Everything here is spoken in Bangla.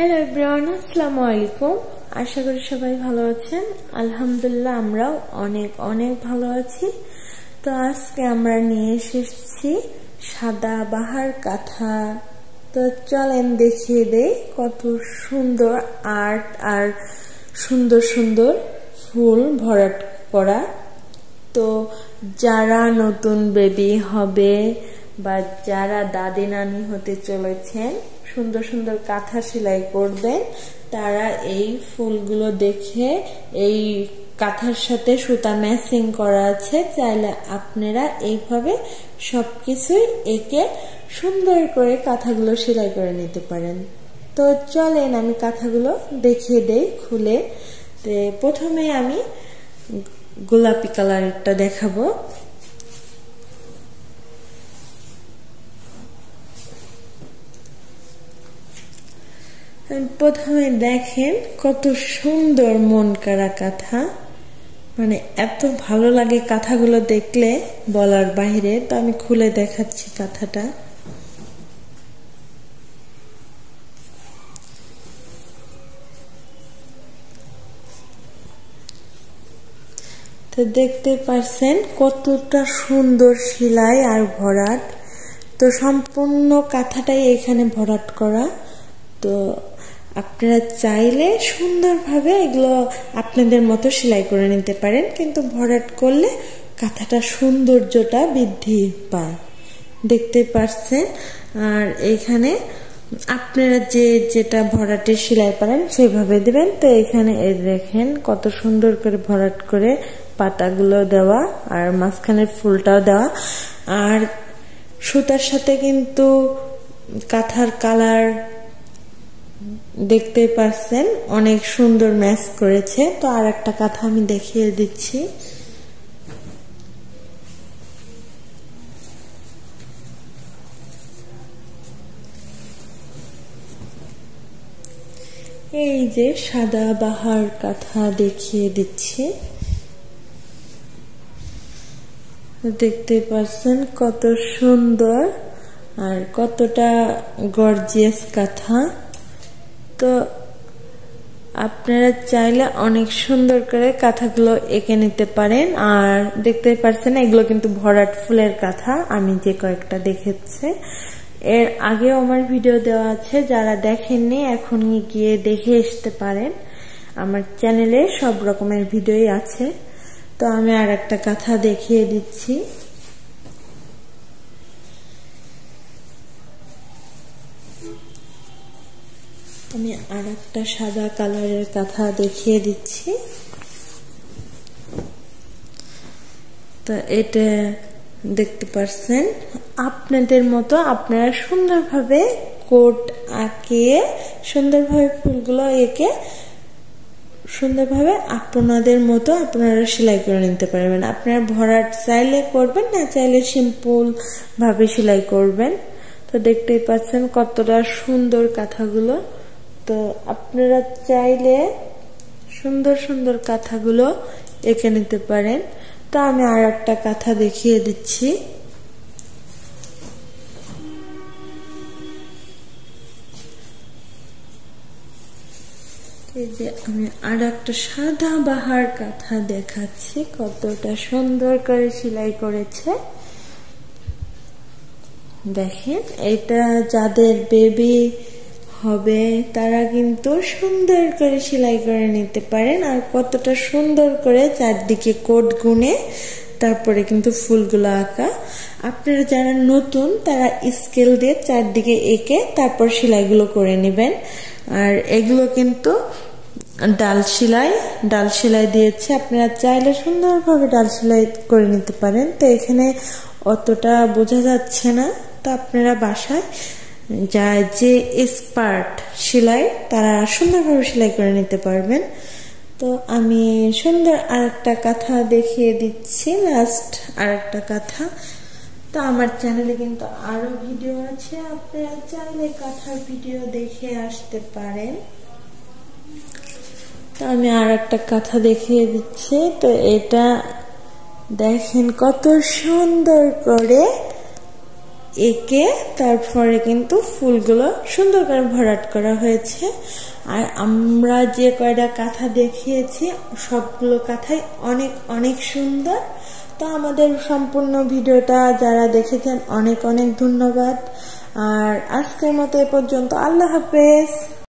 হ্যালো এভরিওয়ান আসসালামু আলাইকুম আশা করি সবাই ভালো আছেন। আলহামদুলিল্লাহ, আমরাও অনেক অনেক ভালো আছি। তো আজকে আমরা নিয়ে এসেছি সাদা বাহার কাঁথা। তো চলেন দেখিয়ে দেই কত সুন্দর আর্ট আর সুন্দর সুন্দর ফুল ভরাট করা। তো যারা নতুন বেবি হবে বা যারা দাদি নানি হতে চলেছেন, সুন্দর সুন্দর কাঁথা সেলাই করবেন, তারা এই ফুলগুলো দেখে এই কাঁথার সাথে সুতা ম্যাচিং করা আছে। চাইলে আপনারা এইভাবে সবকিছুই একে সুন্দর করে কাঁথাগুলো সেলাই করে নিতে পারেন। তো চলেন আমি কাঁথাগুলো দেখিয়ে দেই খুলে। প্রথমে আমি গোলাপি কালারটা দেখাবো। প্রথমে দেখেন কত সুন্দর মন কারা কাঁথা। মানে এত ভালো লাগে কাঁথাগুলো দেখলে বলার বাইরে তো আমি খুলে দেখাচ্ছি কাঁথাটা। তো দেখতে পাচ্ছেন কতটা সুন্দর সেলাই আর ভরাট। তো সম্পূর্ণ কাঁথাটাই এখানে ভরাট করা। তো আপনারা চাইলে সুন্দরভাবে এগুলো আপনাদের মতো সেলাই করে নিতে পারেন, কিন্তু ভরাট করলে কাঁথাটা সৌন্দর্যটা বৃদ্ধি পায়। দেখতে পাচ্ছেন? আর এইখানে আপনারা যে যেটা ভরাটে সেলাই পারেন সেভাবে দেবেন। তো এখানে দেখেন কত সুন্দর করে ভরাট করে পাতাগুলো দেওয়া আর মাঝখানের ফুলটাও দেওয়া। আর সুতার সাথে কিন্তু কাঁথার কালার দেখতে পাচ্ছেন অনেক সুন্দর ম্যাচ করেছে। তো আর একটা কাঁথা আমি দেখিয়ে দিচ্ছি। এই যে সাদা বাহার কাঁথা দেখিয়ে দিচ্ছি। দেখতে পাচ্ছেন কত সুন্দর আর কতটা গর্জিয়াস কাঁথা। তো আপনারা চাইলে অনেক সুন্দর করে কাঁথাগুলো এঁকে নিতে পারেন। আর দেখতে পাচ্ছেন এগুলো কিন্তু ভরাট ফুলের কাঁথা, আমি যে কয়েকটা দেখেছি। এর আগেও আমার ভিডিও দেওয়া আছে, যারা দেখেননি, এখন গিয়ে দেখে আসতে পারেন। আমার চ্যানেলে সব রকমের ভিডিওই আছে। তো আমি আর একটা কাঁথা দেখিয়ে দিচ্ছি। আমি আর একটা সাদা কালারের কাঁথা দেখিয়ে দিচ্ছি। তো এটা দেখতে পারছেন, আপনাদের মতো আপনারা সুন্দরভাবে কোট আঁকিয়ে সুন্দরভাবে ফুলগুলো এঁকে সুন্দরভাবে আপনাদের মতো আপনারা সেলাই করে নিতে পারবেন। আপনারা ভরাট চাইলে করবেন, না চাইলে সিম্পল ভাবে সেলাই করবেন। তো দেখতেই পাচ্ছেন কতটা সুন্দর কাঁথাগুলো। তো আপনারা চাইলে সুন্দর সুন্দর কাঁথাগুলো এঁকে নিতে পারেন। তো আমি আর একটা কাঁথা দেখিয়ে দিচ্ছি। এই যে আমি আর একটা সাদা বাহার কাঁথা দেখাচ্ছি, কতটা সুন্দর করে সেলাই করেছে। দেখেন, এটা যাদের বেবি হবে, তারা কিন্তু সুন্দর করে সেলাই করে নিতে পারেন। আর কতটা সুন্দর করে চারদিকে কোট গুনে তারপরে কিন্তু ফুলগুলো আঁকা। আপনারা যারা নতুন, তারা স্কেল দিয়ে চারদিকে এঁকে তারপর সেলাইগুলো করে নেবেন। আর এগুলো কিন্তু ডাল সেলাই ডাল সেলাই দিয়েছে। আপনারা চাইলে সুন্দরভাবে ডাল সেলাই করে নিতে পারেন। তো এখানে অতটা বোঝা যাচ্ছে না। তো আপনারা বাসায় যা যে এক্সপার্ট সেলাই, তারা সুন্দরভাবে সেলাই করে নিতে পারবেন। তো আমি সুন্দর আর একটা কাঁথা দেখিয়ে দিচ্ছি লাস্ট আর একটা কাঁথা। তো আমার চ্যানেলে কিন্তু আরও ভিডিও আছে আপনারা চাইলে কাঁথার ভিডিও দেখে আসতে পারেন। তো আমি আর একটা কাঁথা দেখিয়ে দিচ্ছি, তো এটা দেখেন কত সুন্দর করে। এঁকে, তারপরে কিন্তু ফুলগুলো সুন্দর করে ভরাট করা হয়েছে। আর আমরা যে কয়টা কাঁথা দেখিয়েছি, সবগুলো কাঁথাই অনেক অনেক সুন্দর। তো আমাদের সম্পূর্ণ ভিডিওটা যারা দেখেছেন, অনেক অনেক ধন্যবাদ। আর আজকের মতো এ পর্যন্ত। আল্লাহ হাফেজ।